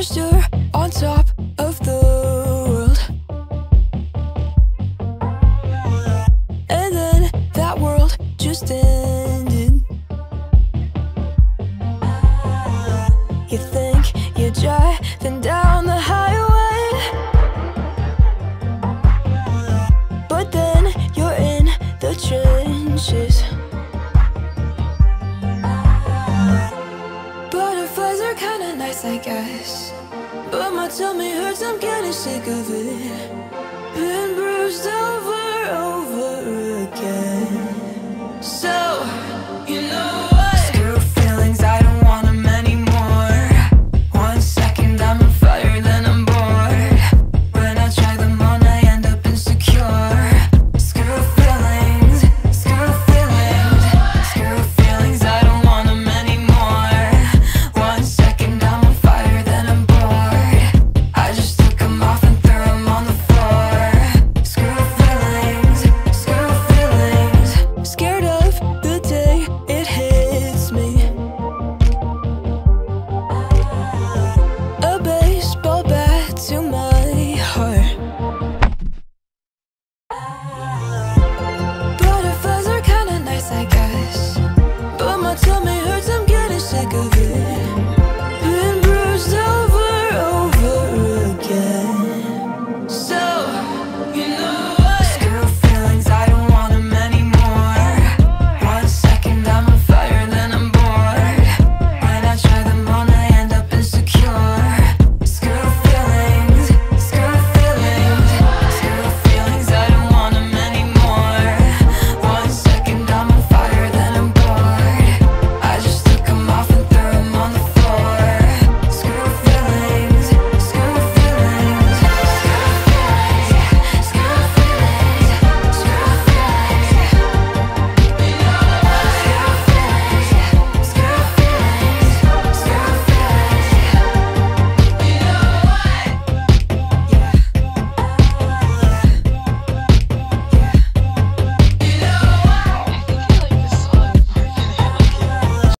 first you're on top of the world. And then that world just ended. You think you're driving down the highway. But then you're in the trenches. I guess. But my tummy hurts, I'm getting sick of it. Been bruised over, over You know